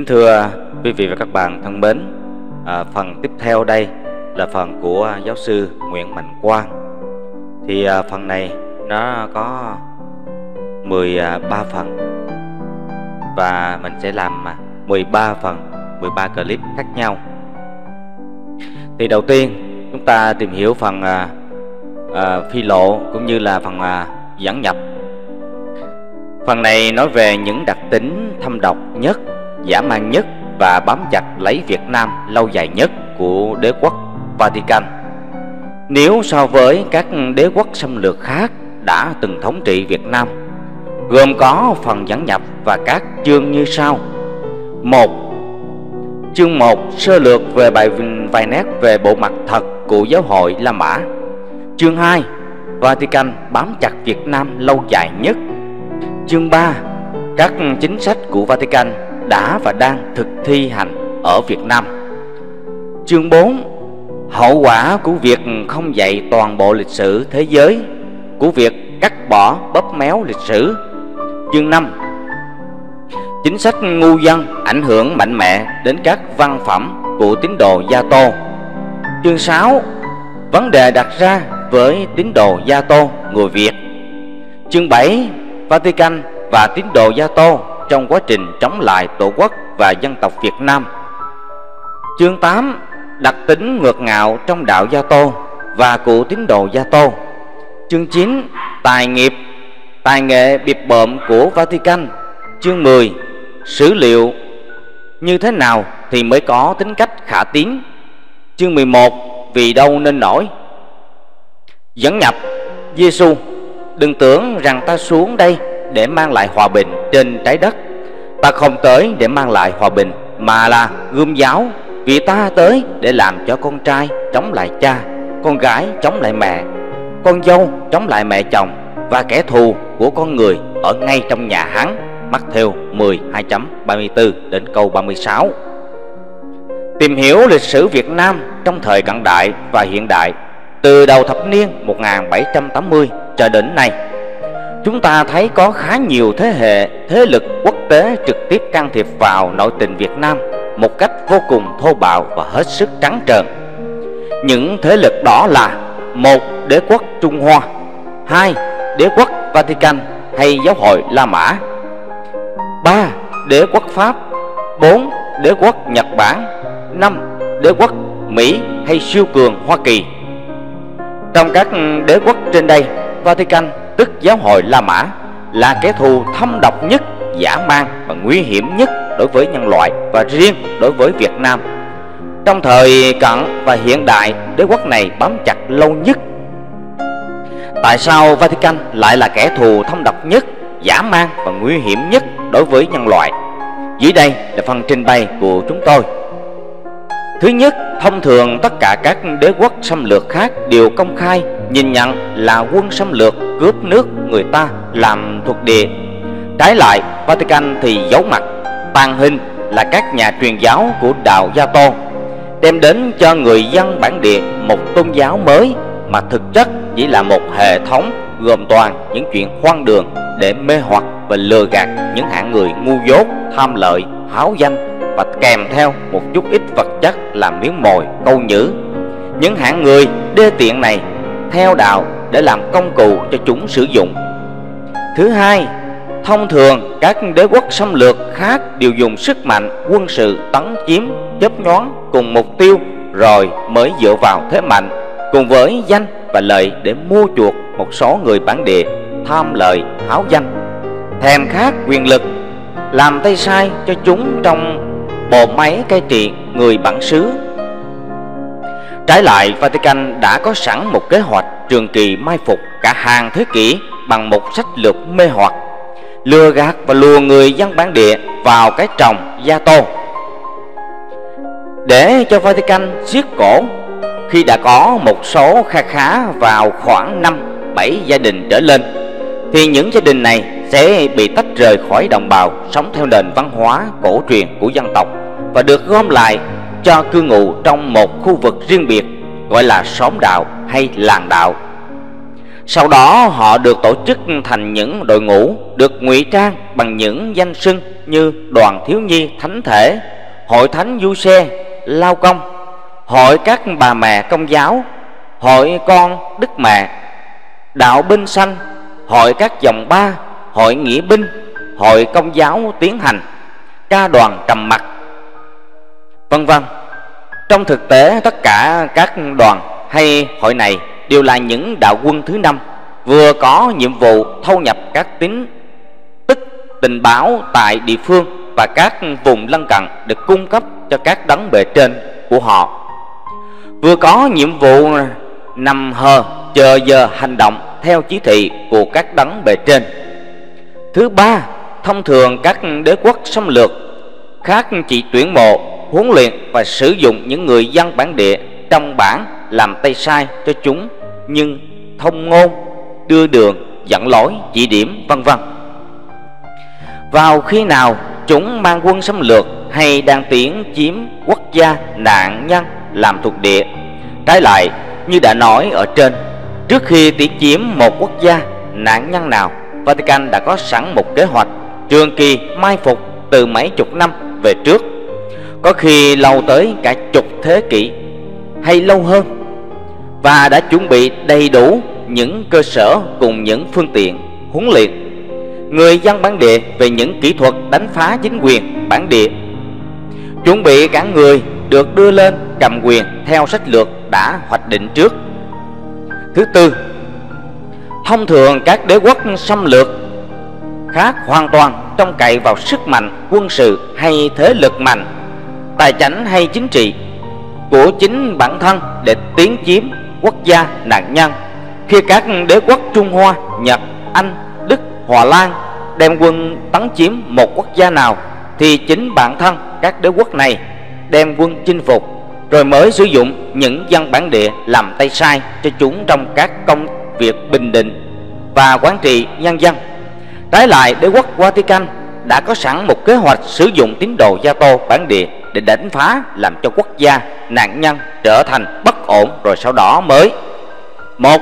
Kính thưa quý vị và các bạn thân mến, à, phần tiếp theo đây là phần của giáo sư Nguyễn Mạnh Quang. Thì à, phần này nó có 13 à, phần và mình sẽ làm à, 13 phần, 13 clip khác nhau. Thì đầu tiên chúng ta tìm hiểu phần à, à, phi lộ cũng như là phần à, dẫn nhập. Phần này nói về những đặc tính thâm độc nhất dã man nhất và bám chặt lấy Việt Nam lâu dài nhất của đế quốc Vatican. Nếu so với các đế quốc xâm lược khác đã từng thống trị Việt Nam, gồm có phần dẫn nhập và các chương như sau. một Chương 1 sơ lược về bài vài nét về bộ mặt thật của giáo hội La Mã. Chương 2 Vatican bám chặt Việt Nam lâu dài nhất. Chương 3 Các chính sách của Vatican đã và đang thực thi hành ở Việt Nam. Chương 4 Hậu quả của việc không dạy toàn bộ lịch sử thế giới, của việc cắt bỏ bóp méo lịch sử. Chương 5 Chính sách ngu dân ảnh hưởng mạnh mẽ đến các văn phẩm của tín đồ Gia Tô. Chương 6 Vấn đề đặt ra với tín đồ Gia Tô người Việt. Chương 7 Vatican và tín đồ Gia Tô trong quá trình chống lại tổ quốc và dân tộc Việt Nam. Chương 8 đặc tính ngược ngạo trong đạo Gia Tô và cụ tín đồ Gia Tô. Chương 9 tài nghiệp, tài nghệ biệt bợm của Vatican. Chương 10 sử liệu như thế nào thì mới có tính cách khả tín. Chương 11 vì đâu nên nổi. Dẫn nhập Giêsu đừng tưởng rằng ta xuống đây để mang lại hòa bình trên trái đất Ta không tới để mang lại hòa bình, Mà là gươm giáo. Vì ta tới để làm cho con trai chống lại cha, Con gái chống lại mẹ, Con dâu chống lại mẹ chồng, Và kẻ thù của con người ở ngay trong nhà hắn. Mắc theo 10 2.34 đến câu 36 Tìm hiểu lịch sử Việt Nam trong thời cận đại và hiện đại, Từ đầu thập niên 1780 cho đến nay chúng ta thấy có khá nhiều thế hệ thế lực quốc tế trực tiếp can thiệp vào nội tình Việt Nam một cách vô cùng thô bạo và hết sức trắng trợn. Những thế lực đó là một đế quốc Trung Hoa, hai đế quốc Vatican hay giáo hội La Mã, ba đế quốc Pháp, bốn đế quốc Nhật Bản, năm đế quốc Mỹ hay siêu cường Hoa Kỳ. Trong các đế quốc trên đây, Vatican tức giáo hội La Mã là kẻ thù thâm độc nhất, giả man và nguy hiểm nhất đối với nhân loại và riêng đối với Việt Nam. Trong thời cận và hiện đại, đế quốc này bám chặt lâu nhất. Tại sao Vatican lại là kẻ thù thâm độc nhất, giả man và nguy hiểm nhất đối với nhân loại? Dưới đây là phần trình bày của chúng tôi. Thứ nhất, thông thường tất cả các đế quốc xâm lược khác đều công khai nhìn nhận là quân xâm lược cướp nước người ta làm thuộc địa. Trái lại, Vatican thì giấu mặt, tàn hình là các nhà truyền giáo của đạo Gia Tô đem đến cho người dân bản địa một tôn giáo mới mà thực chất chỉ là một hệ thống gồm toàn những chuyện hoang đường để mê hoặc và lừa gạt những hạng người ngu dốt, tham lợi, háo danh và kèm theo một chút ít vật chất làm miếng mồi câu nhữ những hạng người đê tiện này theo đạo để làm công cụ cho chúng sử dụng thứ hai, thông thường các đế quốc xâm lược khác đều dùng sức mạnh quân sự tấn chiếm chớp nhoáng cùng mục tiêu rồi mới dựa vào thế mạnh, cùng với danh và lợi để mua chuộc một số người bản địa tham lợi háo danh thèm khát quyền lực, làm tay sai cho chúng trong bộ máy cai trị người bản xứ. Trái lại, Vatican đã có sẵn một kế hoạch trường kỳ mai phục cả hàng thế kỷ bằng một sách lược mê hoặc, lừa gạt và lùa người dân bản địa vào cái trồng gia tô. Để cho Vatican siết cổ khi đã có một số kha khá vào khoảng 5 7 gia đình trở lên thì những gia đình này sẽ bị tách rời khỏi đồng bào sống theo nền văn hóa cổ truyền của dân tộc và được gom lại cho cư ngụ trong một khu vực riêng biệt gọi là xóm đạo hay làng đạo. Sau đó họ được tổ chức thành những đội ngũ được ngụy trang bằng những danh xưng như đoàn thiếu nhi thánh thể, hội thánh du xe, lao công, hội các bà mẹ công giáo, hội con đức mẹ, đạo binh xanh, hội các dòng ba, hội nghĩa binh, hội công giáo tiến hành, ca đoàn trầm mặt, vân vân. Trong thực tế, tất cả các đoàn hay hội này đều là những đạo quân thứ năm, vừa có nhiệm vụ thâu nhập các tín, tức tình báo tại địa phương và các vùng lân cận được cung cấp cho các đấng bề trên của họ vừa có nhiệm vụ nằm hờ, chờ giờ hành động theo chỉ thị của các đấng bề trên thứ ba, thông thường các đế quốc xâm lược, khác chỉ tuyển mộ huấn luyện và sử dụng những người dân bản địa trong bản làm tay sai cho chúng, nhưng thông ngôn, đưa đường, dẫn lối, chỉ điểm, vân vân. Vào khi nào chúng mang quân xâm lược hay đang tiến chiếm quốc gia nạn nhân làm thuộc địa, trái lại, như đã nói ở trên, trước khi tiến chiếm một quốc gia nạn nhân nào, Vatican đã có sẵn một kế hoạch trường kỳ mai phục từ mấy chục năm về trước có khi lâu tới cả chục thế kỷ hay lâu hơn, và đã chuẩn bị đầy đủ những cơ sở cùng những phương tiện huấn luyện, người dân bản địa về những kỹ thuật đánh phá chính quyền bản địa. Chuẩn bị cả người được đưa lên cầm quyền theo sách lược đã hoạch định trước. Thứ tư, thông thường các đế quốc xâm lược khác hoàn toàn trông cậy vào sức mạnh quân sự hay thế lực mạnh tài chánh hay chính trị của chính bản thân để tiến chiếm quốc gia nạn nhân khi các đế quốc Trung Hoa, Nhật, Anh, Đức, Hòa Lan đem quân tấn chiếm một quốc gia nào thì chính bản thân các đế quốc này đem quân chinh phục rồi mới sử dụng những dân bản địa làm tay sai cho chúng trong các công việc bình định và quản trị nhân dân. Trái lại, đế quốc Vatican đã có sẵn một kế hoạch sử dụng tín đồ Gia Tô bản địa để đánh phá, làm cho quốc gia, nạn nhân trở thành bất ổn, rồi sau đó mới. Một,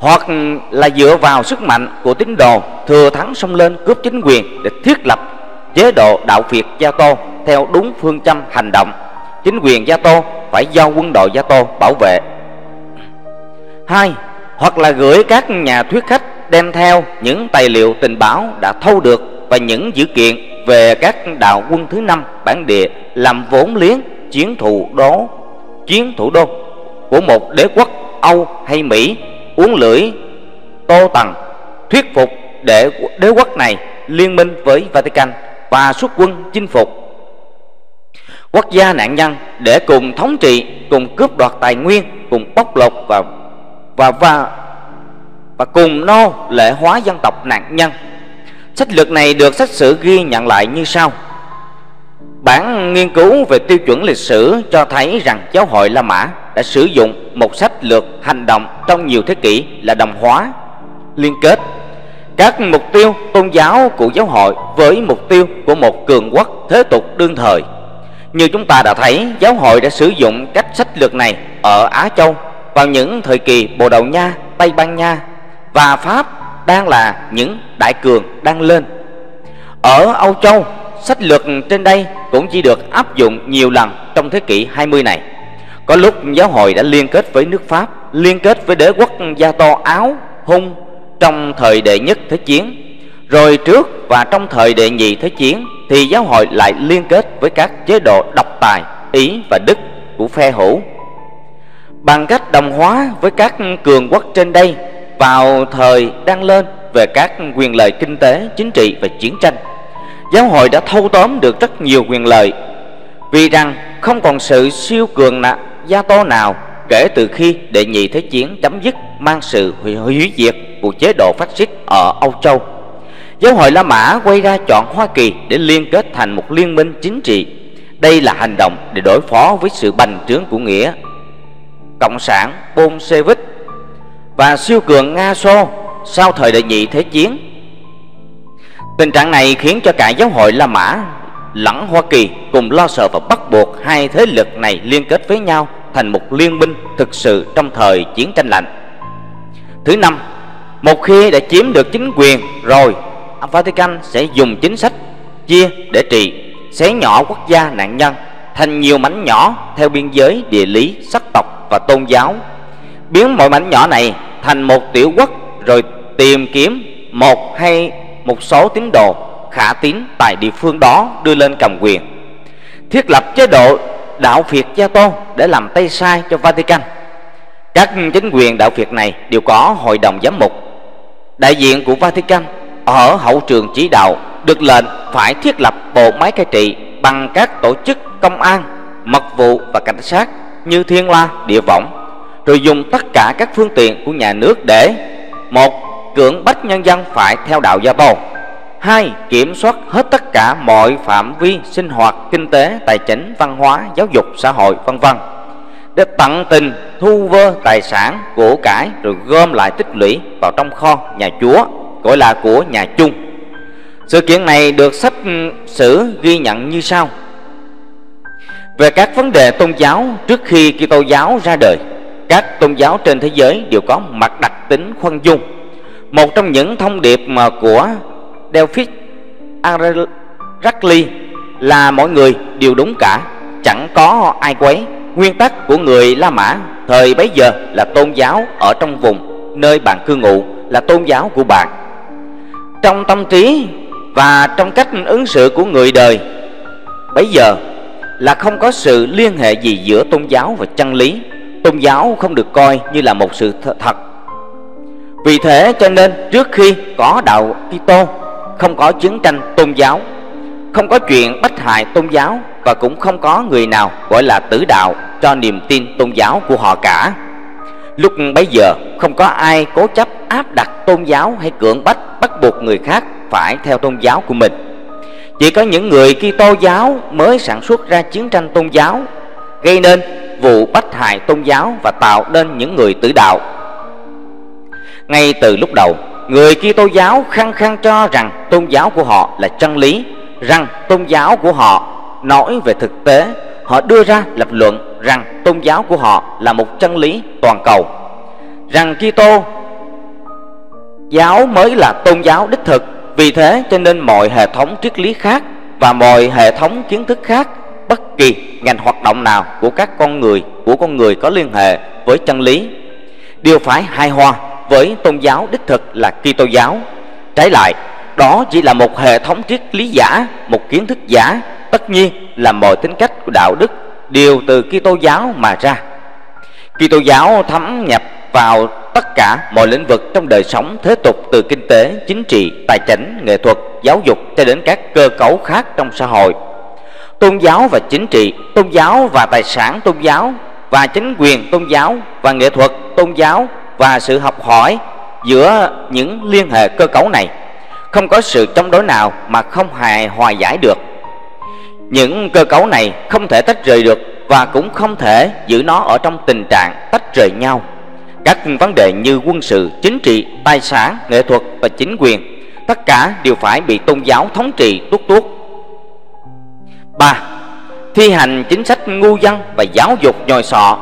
hoặc là dựa vào sức mạnh của tín đồ, thừa thắng xông lên cướp chính quyền để thiết lập chế độ đạo Việt Gia Tô theo đúng phương châm hành động. Chính quyền Gia Tô phải do quân đội Gia Tô bảo vệ. Hai, hoặc là gửi các nhà thuyết khách đem theo những tài liệu tình báo đã thâu được và những dữ kiện về các đạo quân thứ năm bản địa làm vốn liếng chiến thủ đố chiến thủ đô của một đế quốc Âu hay Mỹ uống lưỡi tô tần thuyết phục để đế quốc này liên minh với Vatican và xuất quân chinh phục. Quốc gia nạn nhân để cùng thống trị, cùng cướp đoạt tài nguyên, cùng bóc lột và và và và cùng nô lệ hóa dân tộc nạn nhân sách lược này được sách sử ghi nhận lại như sau Bản nghiên cứu về tiêu chuẩn lịch sử cho thấy rằng giáo hội La Mã đã sử dụng một sách lược hành động trong nhiều thế kỷ là đồng hóa, liên kết các mục tiêu tôn giáo của giáo hội với mục tiêu của một cường quốc thế tục đương thời. Như chúng ta đã thấy, giáo hội đã sử dụng cách sách lược này ở Á Châu vào những thời kỳ Bồ Đào Nha, Tây Ban Nha và Pháp đang là những đại cường đang lên. Ở Âu Châu, sách lược trên đây cũng chỉ được áp dụng nhiều lần trong thế kỷ 20 này. Có lúc giáo hội đã liên kết với nước Pháp, liên kết với đế quốc Gia To Áo, Hung trong thời đệ nhất thế chiến. Rồi trước và trong thời đệ nhị thế chiến thì giáo hội lại liên kết với các chế độ độc tài Ý và Đức của phe hữu. Bằng cách đồng hóa với các cường quốc trên đây vào thời đang lên về các quyền lợi kinh tế, chính trị và chiến tranh giáo hội đã thâu tóm được rất nhiều quyền lợi vì rằng không còn sự siêu cường nạ, gia tô nào kể từ khi đệ nhị thế chiến chấm dứt mang sự hủy, hủy diệt của chế độ phát xít ở Âu Châu. Giáo hội La Mã quay ra chọn Hoa Kỳ để liên kết thành một liên minh chính trị. Đây là hành động để đối phó với sự bành trướng của nghĩa Cộng sản Bolshevik và siêu cường Nga Xô sau thời đệ nhị thế chiến Tình trạng này khiến cho cả giáo hội La Mã lẫn Hoa Kỳ cùng lo sợ và bắt buộc hai thế lực này liên kết với nhau thành một liên minh thực sự trong thời chiến tranh lạnh. Thứ năm, một khi đã chiếm được chính quyền rồi, Vatican sẽ dùng chính sách chia để trị, xé nhỏ quốc gia nạn nhân thành nhiều mảnh nhỏ theo biên giới địa lý, sắc tộc và tôn giáo, biến mọi mảnh nhỏ này thành một tiểu quốc rồi tìm kiếm một hay một số tín đồ khả tín tại địa phương đó đưa lên cầm quyền thiết lập chế độ đạo Việt Gia Tô để làm tay sai cho Vatican. Các chính quyền đạo Việt này đều có hội đồng giám mục. Đại diện của Vatican ở hậu trường chỉ đạo được lệnh phải thiết lập bộ máy cai trị bằng các tổ chức công an, mật vụ và cảnh sát như Thiên La, Địa Võng, rồi dùng tất cả các phương tiện của nhà nước để, một, cưỡng bách nhân dân phải theo đạo Gia bầu hai, kiểm soát hết tất cả mọi phạm vi sinh hoạt, kinh tế, tài chính, văn hóa, giáo dục, xã hội, vân vân. Để tận tình thu vơ tài sản, của cải, rồi gom lại tích lũy vào trong kho nhà chúa, gọi là của nhà chung. Sự kiện này được sách sử ừ, ghi nhận như sau. Về các vấn đề tôn giáo trước khi Kitô giáo ra đời các tôn giáo trên thế giới đều có mặt đặc tính khoan dung. Một trong những thông điệp mà của Delphic Aracli là mọi người đều đúng cả, chẳng có ai quấy. Nguyên tắc của người La Mã thời bấy giờ là tôn giáo ở trong vùng nơi bạn cư ngụ, là tôn giáo của bạn. Trong tâm trí và trong cách ứng xử của người đời, bấy giờ là không có sự liên hệ gì giữa tôn giáo và chân lý tôn giáo không được coi như là một sự thật. Vì thế cho nên trước khi có đạo Kitô, không có chiến tranh tôn giáo, không có chuyện bách hại tôn giáo và cũng không có người nào gọi là tử đạo cho niềm tin tôn giáo của họ cả. Lúc bấy giờ, không có ai cố chấp áp đặt tôn giáo hay cưỡng bách, bắt buộc người khác phải theo tôn giáo của mình. Chỉ có những người Kitô giáo mới sản xuất ra chiến tranh tôn giáo, gây nên vụ bách hại tôn giáo và tạo nên những người tử đạo. Ngay từ lúc đầu người Kitô giáo khăng khăng cho rằng tôn giáo của họ là chân lý, rằng tôn giáo của họ nói về thực tế, họ đưa ra lập luận rằng tôn giáo của họ là một chân lý toàn cầu, rằng Kitô giáo mới là tôn giáo đích thực, vì thế cho nên mọi hệ thống triết lý khác và mọi hệ thống kiến thức khác kỳ ngành hoạt động nào của các con người của con người có liên hệ với chân lý đều phải hài hòa với tôn giáo đích thực là Kitô giáo. Trái lại, đó chỉ là một hệ thống triết lý giả, một kiến thức giả, tất nhiên là mọi tính cách của đạo đức đều từ Kitô giáo mà ra. Kitô giáo thấm nhập vào tất cả mọi lĩnh vực trong đời sống thế tục từ kinh tế, chính trị, tài chính, nghệ thuật, giáo dục cho đến các cơ cấu khác trong xã hội. Tôn giáo và chính trị, tôn giáo và tài sản tôn giáo và chính quyền tôn giáo và nghệ thuật tôn giáo và sự học hỏi giữa những liên hệ cơ cấu này. Không có sự chống đối nào mà không hài hòa giải được. Những cơ cấu này không thể tách rời được và cũng không thể giữ nó ở trong tình trạng tách rời nhau. Các vấn đề như quân sự chính trị tài sản nghệ thuật và chính quyền tất cả đều phải bị tôn giáo thống trị tuốt tuốt. 3. thi hành chính sách ngu dân và giáo dục nhồi sọ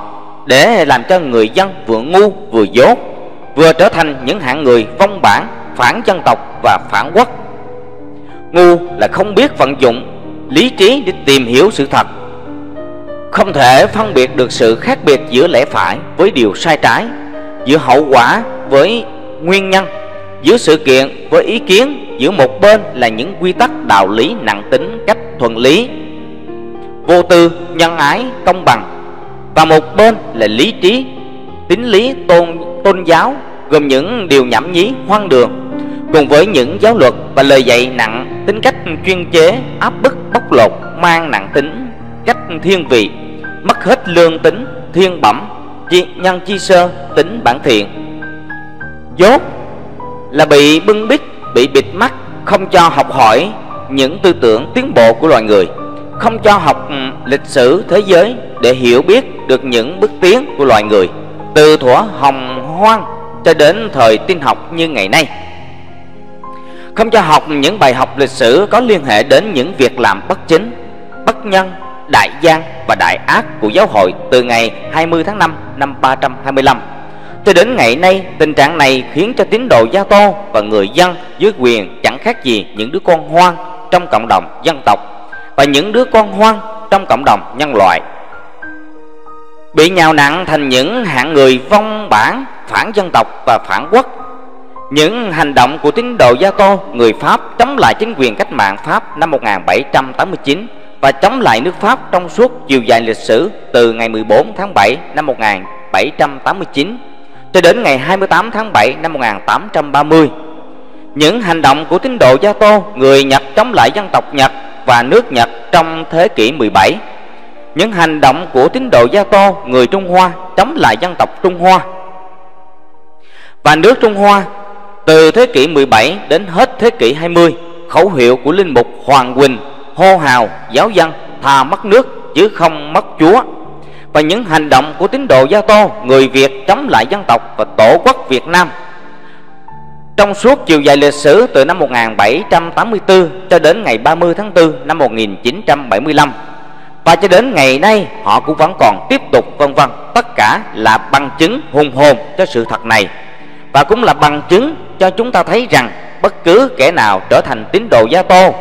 để làm cho người dân vừa ngu vừa dốt, vừa trở thành những hạng người vong bản, phản dân tộc và phản quốc ngu là không biết vận dụng lý trí để tìm hiểu sự thật, không thể phân biệt được sự khác biệt giữa lẽ phải với điều sai trái, giữa hậu quả với nguyên nhân, giữa sự kiện với ý kiến, giữa một bên là những quy tắc đạo lý nặng tính, cách thuần lý vô tư nhân ái công bằng. Và một bên là lý trí tính lý tôn tôn giáo gồm những điều nhảm nhí hoang đường cùng với những giáo luật và lời dạy nặng tính cách chuyên chế áp bức bóc lột mang nặng tính cách thiên vị mất hết lương tính thiên bẩm chi, nhân chi sơ tính bản thiện. Dốt là bị bưng bít bị bịt mắt không cho học hỏi những tư tưởng tiến bộ của loài người không cho học ừ, lịch sử thế giới để hiểu biết được những bước tiến của loài người từ thuở hồng hoang cho đến thời tin học như ngày nay. Không cho học những bài học lịch sử có liên hệ đến những việc làm bất chính bất nhân đại gian và đại ác của giáo hội từ ngày 20 tháng 5 năm 325 Cho đến ngày nay, tình trạng này khiến cho tín đồ Gia Tô và người dân dưới quyền chẳng khác gì những đứa con hoang trong cộng đồng dân tộc và những đứa con hoang trong cộng đồng nhân loại. Bị nhào nặng thành những hạng người vong bản, phản dân tộc và phản quốc. Những hành động của tín đồ Gia Tô, người Pháp chống lại chính quyền cách mạng Pháp năm 1789 và chống lại nước Pháp trong suốt chiều dài lịch sử từ ngày 14 tháng 7 năm 1789 cho đến ngày 28 tháng 7 năm 1830. Những hành động của tín đồ Gia Tô, người Nhật chống lại dân tộc Nhật và nước Nhật trong thế kỷ 17. Những hành động của tín đồ Gia Tô, người Trung Hoa chống lại dân tộc Trung Hoa và nước Trung Hoa từ thế kỷ 17 đến hết thế kỷ 20. Khẩu hiệu của linh mục Hoàng Quỳnh hô hào giáo dân thà mất nước chứ không mất Chúa và những hành động của tín đồ Gia Tô, người Việt chống lại dân tộc và tổ quốc Việt Nam. Trong suốt chiều dài lịch sử từ năm 1784 cho đến ngày 30 tháng 4 năm 1975 và cho đến ngày nay họ cũng vẫn còn tiếp tục vân vân. Tất cả là bằng chứng hùng hồn cho sự thật này và cũng là bằng chứng cho chúng ta thấy rằng bất cứ kẻ nào trở thành tín đồ Gia Tô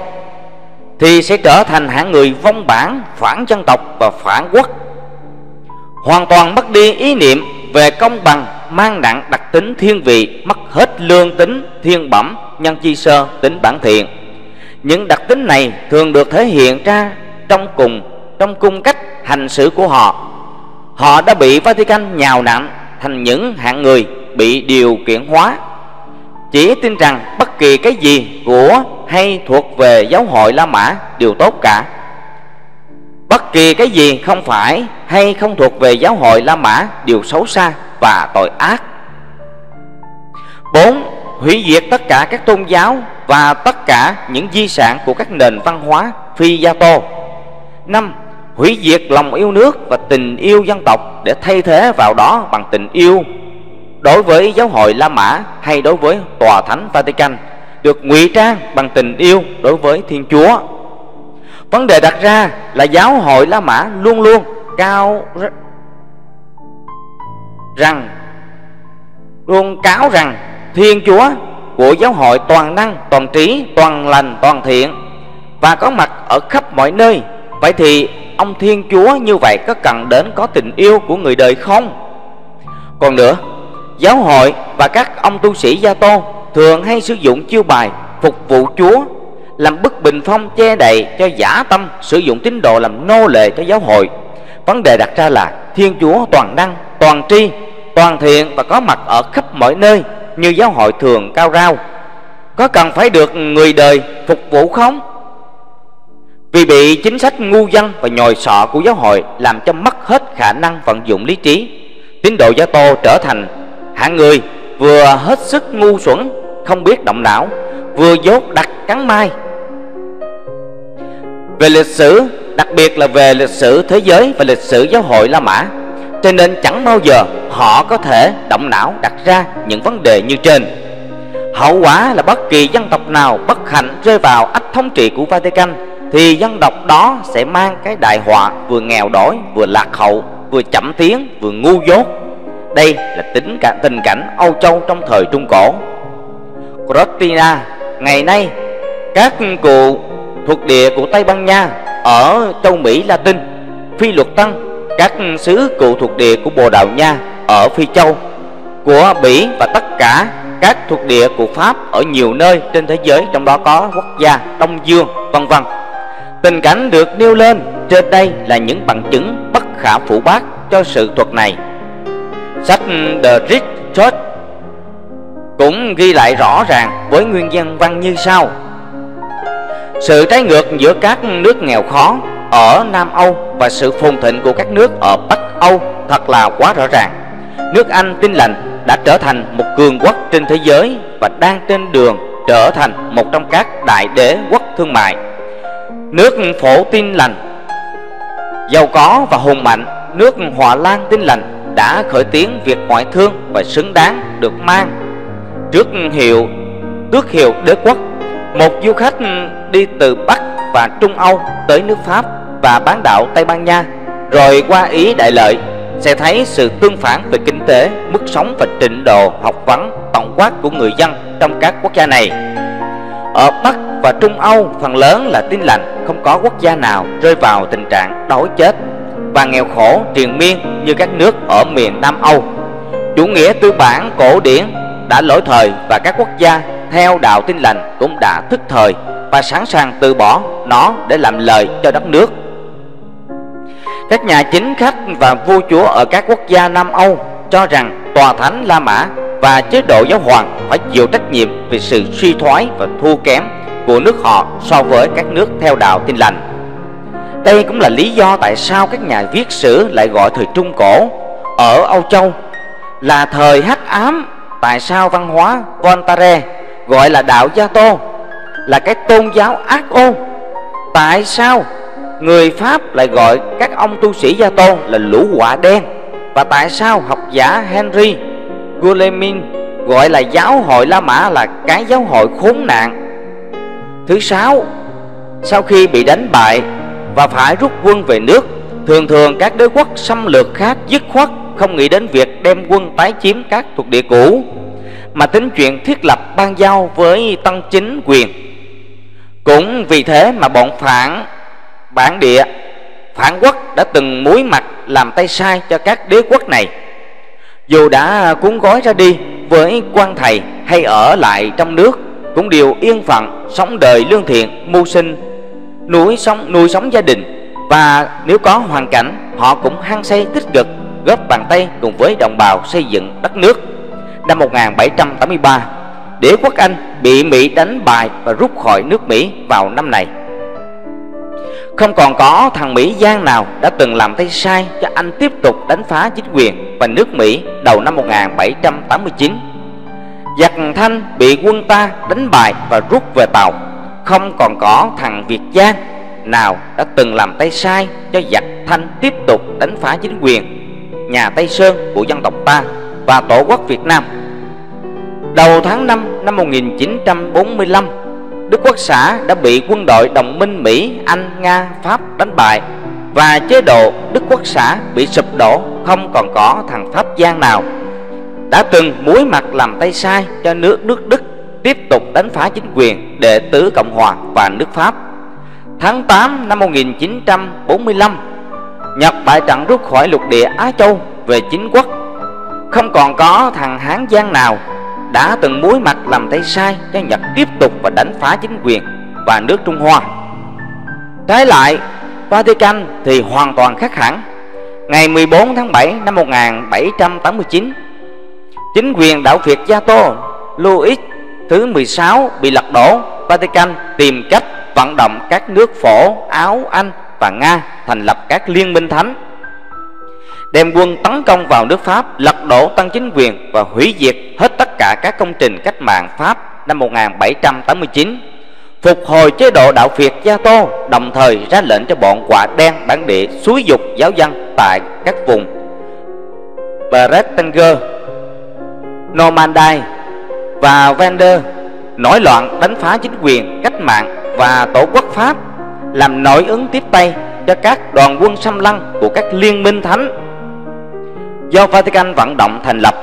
thì sẽ trở thành hạng người vong bản, phản dân tộc và phản quốc. Hoàn toàn mất đi ý niệm về công bằng mang nặng đặc tính thiên vị, mất hết lương tính, thiên bẩm, nhân chi sơ, tính bản thiện. Những đặc tính này thường được thể hiện ra trong cùng, trong cung cách hành xử của họ. Họ đã bị Vatican nhào nặn thành những hạng người bị điều kiện hóa. Chỉ tin rằng bất kỳ cái gì của hay thuộc về giáo hội La Mã đều tốt cả. Bất kỳ cái gì không phải hay không thuộc về giáo hội La Mã đều xấu xa và tội ác. 4. Hủy diệt tất cả các tôn giáo và tất cả những di sản của các nền văn hóa phi gia tô. 5. Hủy diệt lòng yêu nước và tình yêu dân tộc để thay thế vào đó bằng tình yêu đối với giáo hội La Mã hay đối với tòa thánh Vatican được ngụy trang bằng tình yêu đối với Thiên Chúa vấn đề đặt ra là giáo hội La Mã luôn luôn cao rằng luôn cáo rằng Thiên Chúa của giáo hội toàn năng, toàn trí, toàn lành, toàn thiện và có mặt ở khắp mọi nơi. Vậy thì ông Thiên Chúa như vậy có cần đến có tình yêu của người đời không? Còn nữa, giáo hội và các ông tu sĩ gia Tô thường hay sử dụng chiêu bài phục vụ Chúa làm bức bình phong che đậy cho giả tâm sử dụng tín đồ làm nô lệ cho giáo hội vấn đề đặt ra là thiên chúa toàn năng toàn tri, toàn thiện và có mặt ở khắp mọi nơi như giáo hội thường cao rao. Có cần phải được người đời phục vụ không? Vì bị chính sách ngu dân và nhồi sọ của giáo hội làm cho mất hết khả năng vận dụng lý trí, tín đồ gia tô trở thành hạng người vừa hết sức ngu xuẩn, không biết động não, vừa dốt đặt cắn mai. Về lịch sử, đặc biệt là về lịch sử thế giới và lịch sử giáo hội La Mã cho nên chẳng bao giờ họ có thể động não đặt ra những vấn đề như trên. Hậu quả là bất kỳ dân tộc nào bất hạnh rơi vào ách thống trị của Vatican thì dân tộc đó sẽ mang cái đại họa vừa nghèo đói vừa lạc hậu vừa chậm tiến vừa ngu dốt. Đây là tính cả tình cảnh Âu Châu trong thời Trung Cổ. Croatia ngày nay các cụ thuộc địa của Tây Ban Nha ở châu Mỹ Latin, Phi Luật Tân, các xứ cụ thuộc địa của Bồ Đào Nha ở Phi Châu, của Bỉ và tất cả các thuộc địa của Pháp ở nhiều nơi trên thế giới trong đó có quốc gia Đông Dương, vân vân. Tình cảnh được nêu lên trên đây là những bằng chứng bất khả phủ bác cho sự thuật này. Sách The Rich Church cũng ghi lại rõ ràng với nguyên nhân văn như sau sự trái ngược giữa các nước nghèo khó ở Nam Âu và sự phồn thịnh của các nước ở Bắc Âu thật là quá rõ ràng. Nước Anh tin lành đã trở thành một cường quốc trên thế giới và đang trên đường trở thành một trong các đại đế quốc thương mại. Nước phổ tin lành giàu có và hùng mạnh, nước Hòa Lan tin lành đã khởi tiếng việc ngoại thương và xứng đáng được mang trước hiệu tước hiệu đế quốc một du khách đi từ Bắc và Trung Âu tới nước Pháp và bán đảo Tây Ban Nha rồi qua Ý Đại Lợi sẽ thấy sự tương phản về kinh tế, mức sống và trình độ học vấn tổng quát của người dân trong các quốc gia này. Ở Bắc và Trung Âu phần lớn là tin lành, không có quốc gia nào rơi vào tình trạng đói chết và nghèo khổ triền miên như các nước ở miền Nam Âu. Chủ nghĩa tư bản cổ điển đã lỗi thời và các quốc gia theo đạo tin lành cũng đã thức thời và sẵn sàng từ bỏ nó để làm lời cho đất nước. Các nhà chính khách và vua chúa ở các quốc gia Nam Âu cho rằng tòa thánh La Mã và chế độ giáo hoàng phải chịu trách nhiệm về sự suy thoái và thua kém của nước họ so với các nước theo đạo tin lành. Đây cũng là lý do tại sao các nhà viết sử lại gọi thời Trung Cổ ở Âu Châu là thời hắc ám. Tại sao văn hóa Voltaire gọi là đạo Gia Tô là cái tôn giáo ác ôn? Tại sao người Pháp lại gọi các ông tu sĩ Gia Tô là lũ quả đen? Và tại sao học giả Henry Guillemin gọi là giáo hội La Mã là cái giáo hội khốn nạn? Thứ sáu, sau khi bị đánh bại và phải rút quân về nước thường thường các đế quốc xâm lược khác dứt khoát không nghĩ đến việc đem quân tái chiếm các thuộc địa cũ mà tính chuyện thiết lập ban giao với tân chính quyền cũng vì thế mà bọn phản bản địa, phản quốc đã từng muối mặt làm tay sai cho các đế quốc này. Dù đã à, cuốn gói ra đi với quan thầy hay ở lại trong nước, cũng đều yên phận, sống đời lương thiện, mưu sinh nuôi sống nuôi sống gia đình. Và nếu có hoàn cảnh, họ cũng hăng say tích cực, góp bàn tay cùng với đồng bào xây dựng đất nước. Năm 1783 đế quốc Anh bị Mỹ đánh bại và rút khỏi nước Mỹ vào năm này không còn có thằng Mỹ Giang nào đã từng làm tay sai cho Anh tiếp tục đánh phá chính quyền và nước Mỹ đầu năm 1789 Giặc Thanh bị quân ta đánh bại và rút về Tàu. Không còn có thằng Việt Giang nào đã từng làm tay sai cho giặc Thanh tiếp tục đánh phá chính quyền, nhà Tây Sơn của dân tộc ta và tổ quốc Việt Nam. Đầu tháng 5 năm 1945 Đức Quốc xã đã bị quân đội đồng minh Mỹ, Anh, Nga, Pháp đánh bại Và chế độ Đức Quốc xã bị sụp đổ Không còn có thằng Pháp Giang nào. Đã từng muối mặt làm tay sai cho nước nước Đức Tiếp tục đánh phá chính quyền đệ tứ Cộng Hòa và nước Pháp. Tháng 8 năm 1945 Nhật bại trận rút khỏi lục địa Á Châu về chính quốc. Không còn có thằng Hán Giang nào đã từng muối mặt làm tay sai cho Nhật tiếp tục và đánh phá chính quyền và nước Trung Hoa. Trái lại, Vatican thì hoàn toàn khác hẳn. Ngày 14 tháng 7 năm 1789, chính quyền đảo Việt Gia Tô Louis thứ 16 bị lật đổ. Vatican tìm cách vận động các nước phổ, Áo, Anh và Nga thành lập các liên minh thánh đem quân tấn công vào nước Pháp, lật đổ tăng chính quyền và hủy diệt hết tất cả các công trình cách mạng Pháp năm 1789, phục hồi chế độ đạo Việt Gia Tô, đồng thời ra lệnh cho bọn quả đen bản địa xúi dục giáo dân tại các vùng Bretagne, Normandy và Vendée nổi loạn đánh phá chính quyền cách mạng và tổ quốc Pháp làm nội ứng tiếp tay cho các đoàn quân xâm lăng của các liên minh thánh do Vatican vận động thành lập.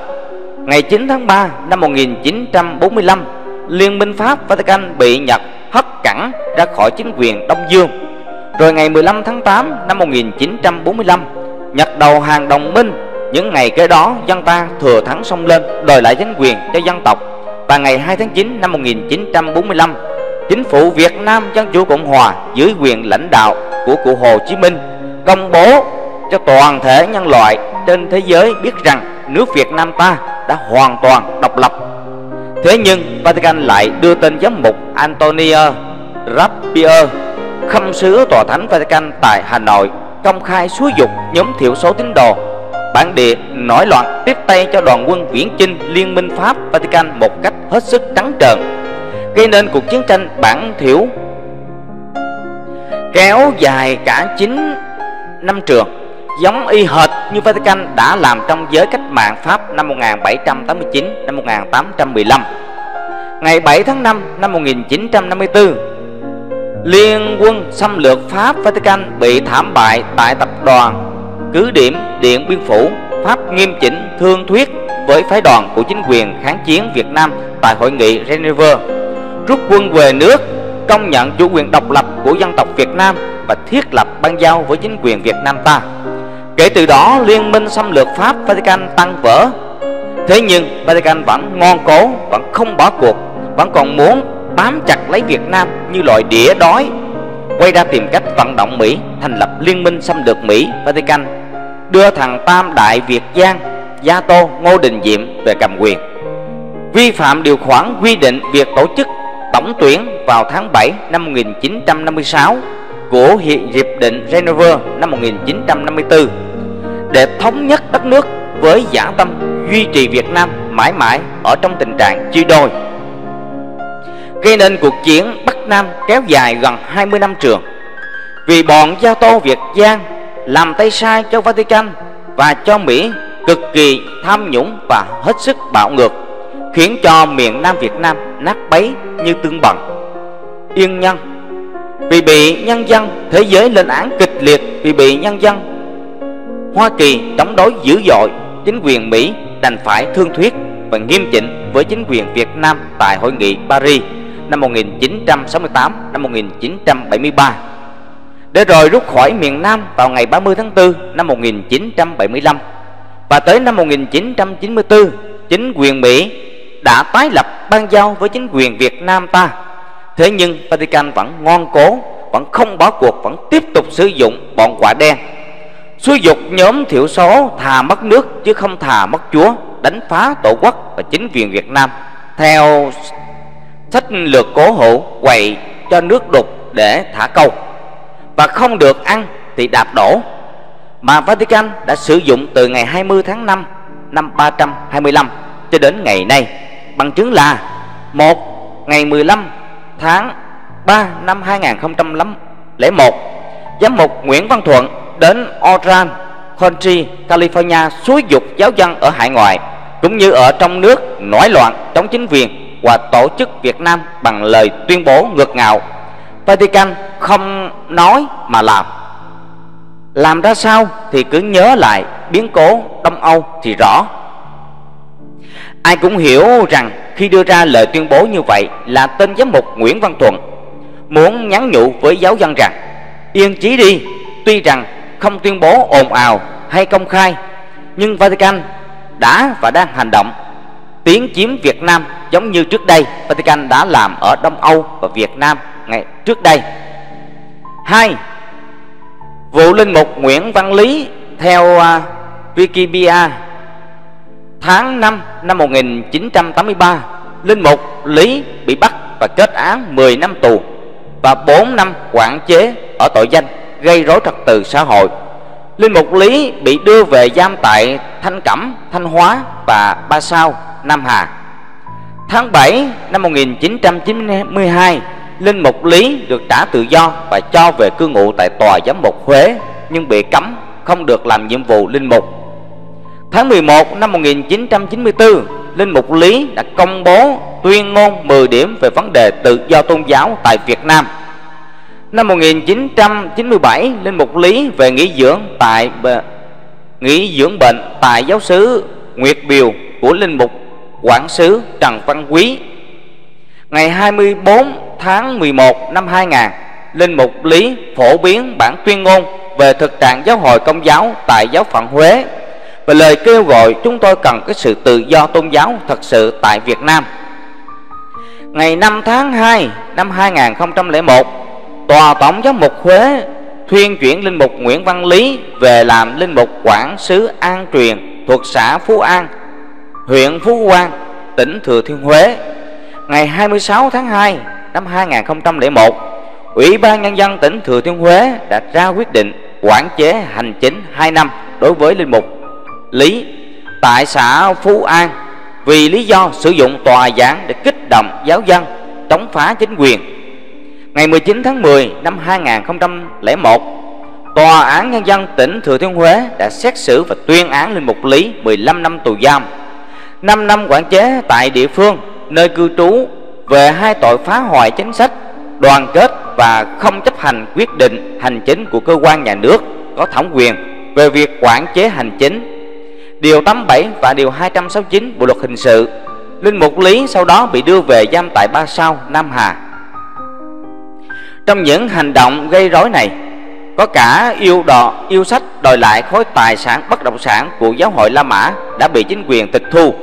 Ngày 9 tháng 3 năm 1945, Liên minh Pháp Vatican bị Nhật hất cẳng ra khỏi chính quyền Đông Dương. Rồi ngày 15 tháng 8 năm 1945, Nhật đầu hàng đồng minh. Những ngày kế đó, dân ta thừa thắng xông lên đòi lại chính quyền cho dân tộc. Và ngày 2 tháng 9 năm 1945, Chính phủ Việt Nam Dân Chủ Cộng Hòa dưới quyền lãnh đạo của cụ Hồ Chí Minh công bố cho toàn thể nhân loại trên thế giới biết rằng nước Việt Nam ta đã hoàn toàn độc lập. Thế nhưng Vatican lại đưa tên giám mục Antonio Rapier, khâm sứ tòa thánh Vatican tại Hà Nội công khai xúi dục nhóm thiểu số tín đồ bản địa nổi loạn tiếp tay cho đoàn quân viễn chinh liên minh Pháp Vatican một cách hết sức trắng trợn gây nên cuộc chiến tranh bản thiểu kéo dài cả 9 năm trường giống y hệt như Vatican đã làm trong giới cách mạng Pháp năm 1789 năm 1815. Ngày 7 tháng 5 năm 1954, Liên quân xâm lược Pháp Vatican bị thảm bại tại tập đoàn cứ điểm Điện Biên Phủ Pháp nghiêm chỉnh thương thuyết với phái đoàn của chính quyền kháng chiến Việt Nam tại hội nghị Geneva rút quân về nước công nhận chủ quyền độc lập của dân tộc Việt Nam và thiết lập ban giao với chính quyền Việt Nam ta. Kể từ đó, liên minh xâm lược Pháp Vatican tăng vỡ. Thế nhưng Vatican vẫn ngon cố, vẫn không bỏ cuộc, vẫn còn muốn bám chặt lấy Việt Nam như loại đĩa đói, quay ra tìm cách vận động Mỹ thành lập liên minh xâm lược Mỹ Vatican, đưa thằng Tam Đại Việt Giang, Gia Tô, Ngô Đình Diệm về cầm quyền. Vi phạm điều khoản quy định việc tổ chức tổng tuyển vào tháng 7 năm 1956 của Hiệp định Geneva năm 1954 để thống nhất đất nước với giả tâm, duy trì Việt Nam mãi mãi ở trong tình trạng chia đôi. Gây nên cuộc chiến Bắc Nam kéo dài gần 20 năm trường. Vì bọn Gia Tô Việt Giang làm tay sai cho Vatican và cho Mỹ cực kỳ tham nhũng và hết sức bạo ngược, khiến cho miền Nam Việt Nam nát bấy như tương bằng. Yên nhân, vì bị nhân dân, thế giới lên án kịch liệt vì bị nhân dân Hoa Kỳ chống đối dữ dội, chính quyền Mỹ đành phải thương thuyết và nghiêm chỉnh với chính quyền Việt Nam tại hội nghị Paris năm 1968 năm 1973 để rồi rút khỏi miền Nam vào ngày 30 tháng 4 năm 1975 và tới năm 1994 chính quyền Mỹ đã tái lập ban giao với chính quyền Việt Nam ta. Thế nhưng Vatican vẫn ngoan cố, Vẫn không bỏ cuộc, Vẫn tiếp tục sử dụng bọn quả đen. Xúi dục nhóm thiểu số thà mất nước chứ không thà mất chúa, Đánh phá tổ quốc và chính quyền Việt Nam. Theo sách lược cố hữu quậy cho nước đục để thả câu. Và không được ăn thì đạp đổ. Mà Vatican đã sử dụng từ ngày 20 tháng 5 năm 325 cho đến ngày nay. Bằng chứng là một Ngày 15 tháng 3 năm 2001 Giám mục Nguyễn Văn Thuận đến Orange County, California xúi dục giáo dân ở hải ngoại cũng như ở trong nước nổi loạn chống chính quyền và tổ chức Việt Nam bằng lời tuyên bố ngược ngạo Vatican không nói mà làm. Làm ra sao thì cứ nhớ lại biến cố Đông Âu thì rõ. Ai cũng hiểu rằng khi đưa ra lời tuyên bố như vậy là tên giám mục Nguyễn Văn Thuận muốn nhắn nhủ với giáo dân rằng yên chí đi, tuy rằng không tuyên bố ồn ào hay công khai, nhưng Vatican đã và đang hành động tiến chiếm Việt Nam giống như trước đây Vatican đã làm ở Đông Âu và Việt Nam ngày trước đây. Hai, vụ linh mục Nguyễn Văn Lý theo uh, Wikipedia Tháng 5 năm 1983 Linh Mục Lý bị bắt và kết án 10 năm tù Và 4 năm quản chế ở tội danh gây rối trật tự xã hội. Linh Mục Lý bị đưa về giam tại Thanh Cẩm, Thanh Hóa và Ba Sao, Nam Hà. Tháng 7 năm 1992 Linh Mục Lý được trả tự do và cho về cư ngụ tại tòa giám mục Huế Nhưng bị cấm không được làm nhiệm vụ linh mục. Tháng 11 năm 1994, Linh Mục Lý đã công bố tuyên ngôn 10 điểm về vấn đề tự do tôn giáo tại Việt Nam. Năm 1997, Linh Mục Lý về nghỉ dưỡng tại nghỉ dưỡng bệnh tại giáo sứ Nguyệt Biều của Linh Mục Quản sứ Trần Văn Quý. Ngày 24 tháng 11 năm 2000, Linh Mục Lý phổ biến bản tuyên ngôn về thực trạng giáo hội công giáo tại giáo phận Huế và lời kêu gọi chúng tôi cần cái sự tự do tôn giáo thật sự tại Việt Nam. Ngày 5 tháng 2 năm 2001, Tòa Tổng giám mục Huế thuyên chuyển linh mục Nguyễn Văn Lý về làm linh mục quản sứ An Truyền thuộc xã Phú An, huyện Phú Quang, tỉnh Thừa Thiên Huế. Ngày 26 tháng 2 năm 2001, Ủy ban Nhân dân tỉnh Thừa Thiên Huế đã ra quyết định quản chế hành chính 2 năm đối với linh mục Lý tại xã Phú An vì lý do sử dụng tòa giảng để kích động giáo dân chống phá chính quyền. Ngày 19 tháng 10 năm 2001, Tòa án Nhân dân tỉnh Thừa Thiên Huế đã xét xử và tuyên án Linh Mục Lý 15 năm tù giam, 5 năm quản chế tại địa phương nơi cư trú về hai tội phá hoại chính sách, đoàn kết và không chấp hành quyết định hành chính của cơ quan nhà nước có thẩm quyền về việc quản chế hành chính. Điều 87 và điều 269 Bộ luật hình sự. Linh Mục Lý sau đó bị đưa về giam tại Ba Sao, Nam Hà. Trong những hành động gây rối này, có cả yêu đò, yêu sách đòi lại khối tài sản bất động sản của giáo hội La Mã đã bị chính quyền tịch thu.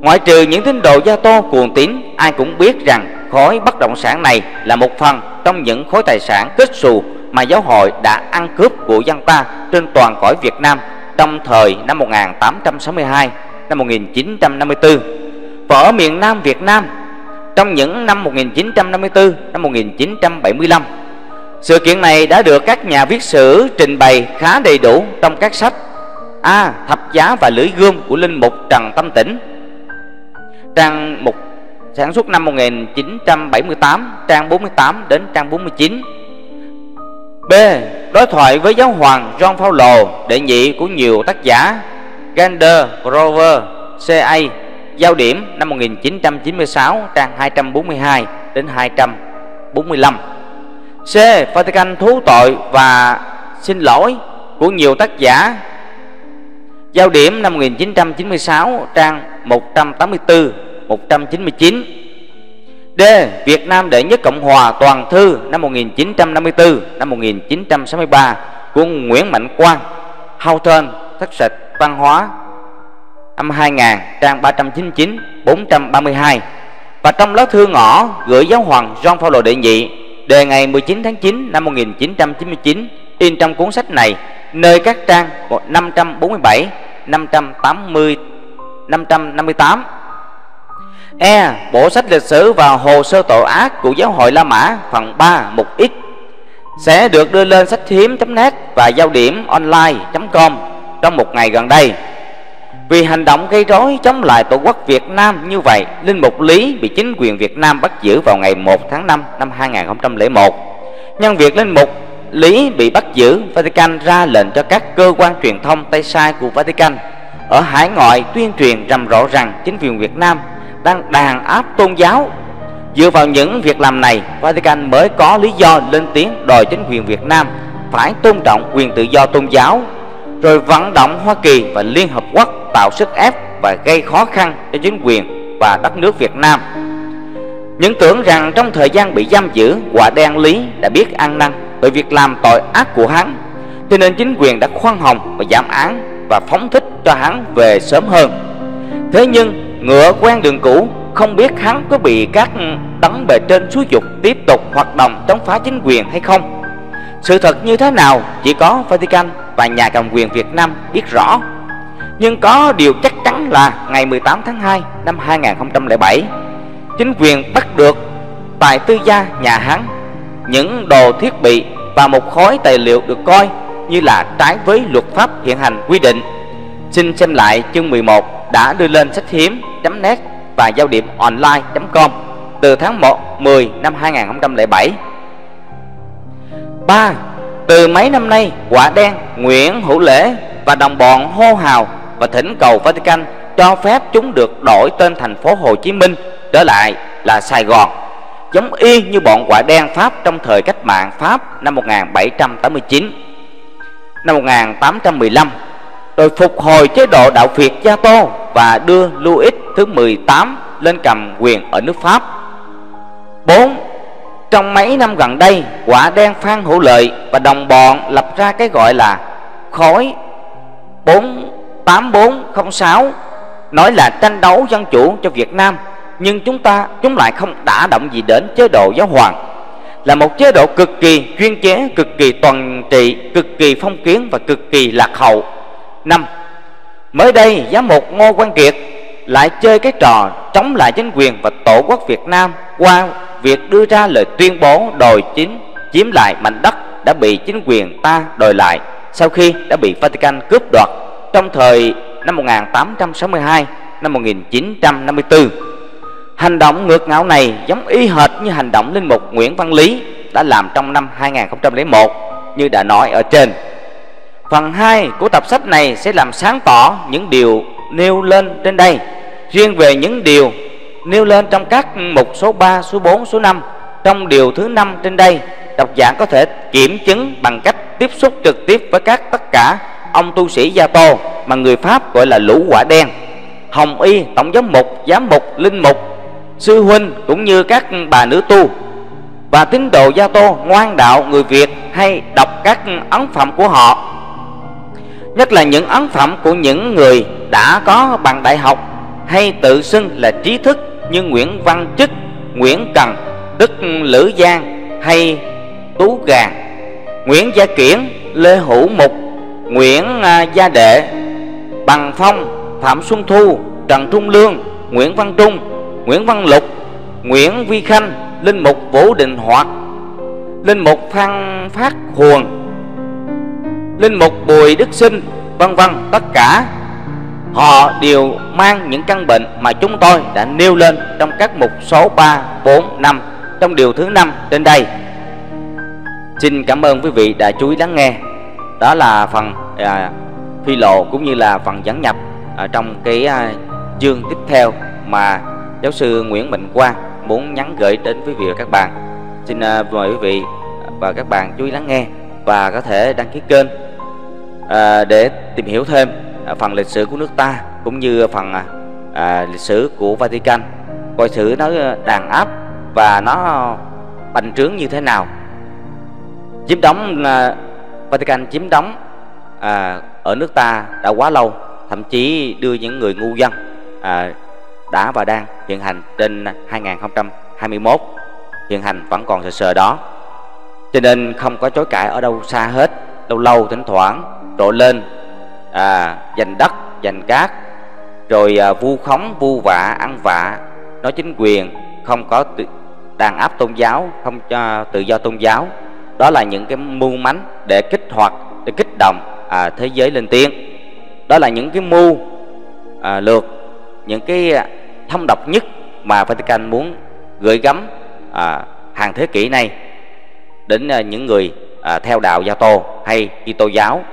Ngoại trừ những tín đồ gia tô cuồng tín, ai cũng biết rằng khối bất động sản này là một phần trong những khối tài sản kết xù mà giáo hội đã ăn cướp của dân ta trên toàn cõi Việt Nam trong thời năm 1862, năm 1954 và ở miền Nam Việt Nam trong những năm 1954, năm 1975. Sự kiện này đã được các nhà viết sử trình bày khá đầy đủ trong các sách A. À, thập giá và lưỡi gươm của Linh Mục Trần Tâm Tĩnh Trang mục sản xuất năm 1978, trang 48 đến trang 49 B. Đối thoại với giáo hoàng John Paulo đệ nhị của nhiều tác giả Gander, Grover, C.A. Giao điểm năm 1996 trang 242 đến 245 C. Vatican thú tội và xin lỗi của nhiều tác giả Giao điểm năm 1996 trang 184 199 D. Việt Nam đệ nhất Cộng hòa toàn thư năm 1954 năm 1963 của Nguyễn Mạnh Quang Houghton Thất sạch văn hóa âm 2000 trang 399 432 và trong lá thư ngõ gửi giáo hoàng John Paul đệ nhị, đề ngày 19 tháng 9 năm 1999 in trong cuốn sách này, nơi các trang 547 580 558 E. Bộ sách lịch sử và hồ sơ tội ác của giáo hội La Mã, phần 3 mục X, sẽ được đưa lên sách hiếm.net và giao điểm online.com trong một ngày gần đây. Vì hành động gây rối chống lại Tổ quốc Việt Nam như vậy, Linh Mục Lý bị chính quyền Việt Nam bắt giữ vào ngày 1 tháng 5 năm 2001. Nhân việc Linh Mục Lý bị bắt giữ, Vatican ra lệnh cho các cơ quan truyền thông tay sai của Vatican ở hải ngoại tuyên truyền rầm rộ rằng chính quyền Việt Nam đang đàn áp tôn giáo Dựa vào những việc làm này Vatican mới có lý do lên tiếng đòi chính quyền Việt Nam phải tôn trọng quyền tự do tôn giáo rồi vận động Hoa Kỳ và Liên Hợp Quốc tạo sức ép và gây khó khăn cho chính quyền và đất nước Việt Nam. Những tưởng rằng trong thời gian bị giam giữ quả đen lý đã biết ăn năn bởi việc làm tội ác của hắn, cho nên chính quyền đã khoan hồng và giảm án và phóng thích cho hắn về sớm hơn. Thế nhưng, Ngựa quen đường cũ, Không biết hắn có bị các tấn bề trên xúi dục Tiếp tục hoạt động chống phá chính quyền hay không. Sự thật như thế nào Chỉ có Vatican và nhà cầm quyền Việt Nam biết rõ. Nhưng có điều chắc chắn là Ngày 18 tháng 2 năm 2007 Chính quyền bắt được Tại tư gia nhà hắn Những đồ thiết bị Và một khối tài liệu được coi Như là trái với luật pháp hiện hành quy định Xin xem lại chương 11 đã đưa lên sách hiếm.net và giao điểm online.com từ tháng 1 10 năm 2007. 3. Từ mấy năm nay, quả đen Nguyễn Hữu Lễ và đồng bọn hô hào và thỉnh cầu Vatican cho phép chúng được đổi tên thành phố Hồ Chí Minh trở lại là Sài Gòn giống y như bọn quả đen Pháp trong thời cách mạng Pháp năm 1789 năm 1815 rồi phục hồi chế độ đạo Việt Gia Tô và đưa Louis thứ 18 lên cầm quyền ở nước Pháp. 4. Trong mấy năm gần đây, quả đen Phan Hữu Lợi và đồng bọn lập ra cái gọi là khối 48406 nói là tranh đấu dân chủ cho Việt Nam, nhưng chúng ta, chúng lại không đả động gì đến chế độ giáo hoàng. Là một chế độ cực kỳ chuyên chế, cực kỳ toàn trị, cực kỳ phong kiến và cực kỳ lạc hậu. Năm, mới đây, giám mục ngô quang kiệt lại chơi cái trò chống lại chính quyền và tổ quốc việt nam qua việc đưa ra lời tuyên bố đòi chính chiếm lại mảnh đất đã bị chính quyền ta đòi lại, sau khi đã bị Vatican cướp đoạt trong thời năm 1862 năm 1954. Hành động ngược ngạo này giống y hệt như hành động linh mục Nguyễn Văn Lý đã làm trong năm 2001 như đã nói ở trên. Phần 2 của tập sách này sẽ làm sáng tỏ những điều nêu lên trên đây Riêng về những điều nêu lên trong các mục số 3, số 4, số 5 Trong điều thứ năm trên đây Độc giả có thể kiểm chứng bằng cách tiếp xúc trực tiếp với các tất cả ông tu sĩ gia tô mà người pháp gọi là lũ quả đen, hồng y, tổng giám mục giám mục, linh mục, sư huynh cũng như các bà nữ tu. Và tín đồ gia tô ngoan đạo người việt hay đọc các ấn phẩm của họ. Nhất là những ấn phẩm của những người đã có bằng đại học, hay tự xưng là trí thức như nguyễn văn chức, nguyễn cần, đức lữ giang hay tú Gàng, nguyễn gia kiển, lê hữu mục nguyễn à, gia đệ bằng phong phạm xuân thu trần trung lương nguyễn văn trung nguyễn văn lục nguyễn vi khanh linh mục vũ đình hoạt linh mục phan phát huồng linh mục bùi đức sinh vân vân tất cả họ đều mang những căn bệnh mà chúng tôi đã nêu lên trong các mục số 3, 4, 5 trong điều thứ năm trên đây. Xin cảm ơn quý vị đã chú ý lắng nghe. Đó là phần à, phi lộ cũng như là phần dẫn nhập ở trong cái à, chương tiếp theo mà giáo sư Nguyễn Mạnh Quang muốn nhắn gửi đến quý vị và các bạn. Xin à, mời quý vị và các bạn chú ý lắng nghe và có thể đăng ký kênh à, để tìm hiểu thêm à, phần lịch sử của nước ta cũng như phần à, à, lịch sử của Vatican coi thử nó đàn áp và nó bành trướng như thế nào chiếm đóng à, Vatican chiếm đóng à, ở nước ta đã quá lâu thậm chí đưa những người ngu dân à, đã và đang hiện hành trên 2021 hiện hành vẫn còn sờ sờ đó. Cho nên không có chối cãi ở đâu xa hết lâu lâu thỉnh thoảng trội lên à, giành đất giành cát rồi à, vu khống vu vạ ăn vạ nói chính quyền không có tự, đàn áp tôn giáo không cho tự do tôn giáo đó là những cái mưu mánh để kích hoạt để kích động à, thế giới lên tiếng. Đó là những cái mưu à, lược những cái thông độc nhất mà Vatican muốn gửi gắm à, hàng thế kỷ này đến à, những người à, theo đạo Gia Tô hay Kitô giáo.